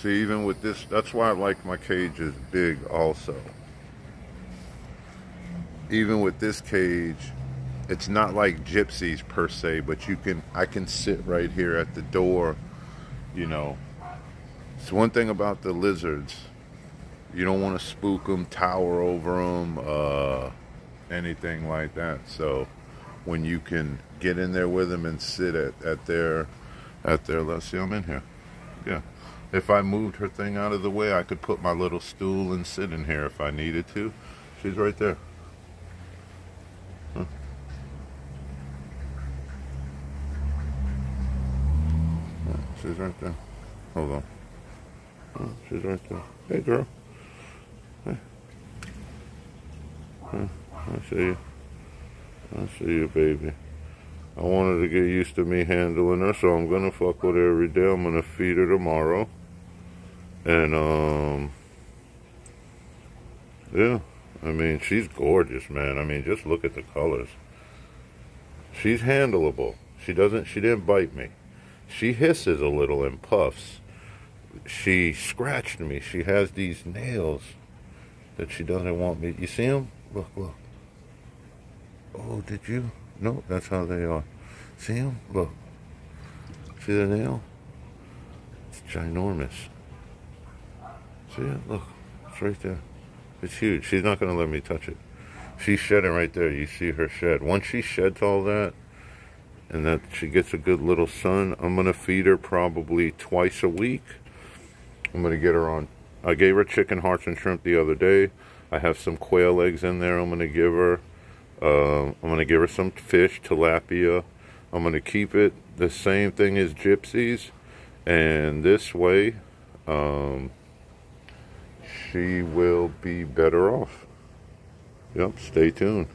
See, even with this, that's why I like my cage is big also. Even with this cage, it's not like gypsies per se, but you can, I can sit right here at the door, you know. It's one thing about the lizards. You don't want to spook them, tower over them, uh, anything like that. So when you can get in there with them and sit at, at their, at their, let's see, I'm in here. Yeah. If I moved her thing out of the way, I could put my little stool and sit in here if I needed to. She's right there. She's right there. Hold on. She's right there. Hey, girl. Hey. I see you. I see you, baby. I wanted to get used to me handling her, so I'm gonna fuck with her every day. I'm gonna feed her tomorrow. And, um, yeah, I mean, she's gorgeous, man. I mean, just look at the colors. She's handleable. She doesn't, she didn't bite me. She hisses a little and puffs. She scratched me. She has these nails that she doesn't want me. You see them? Look, look. Oh, did you? No, that's how they are. See them? Look. See the nail? It's ginormous. See it? Look. It's right there. It's huge. She's not going to let me touch it. She's shedding right there. You see her shed. Once she sheds all that, and that she gets a good little sun, I'm going to feed her probably twice a week. I'm going to get her on. I gave her chicken hearts and shrimp the other day. I have some quail eggs in there I'm going to give her. Uh, I'm going to give her some fish, tilapia. I'm going to keep it the same thing as gypsies. And this way, um, she will be better off. Yep, stay tuned.